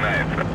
Knife.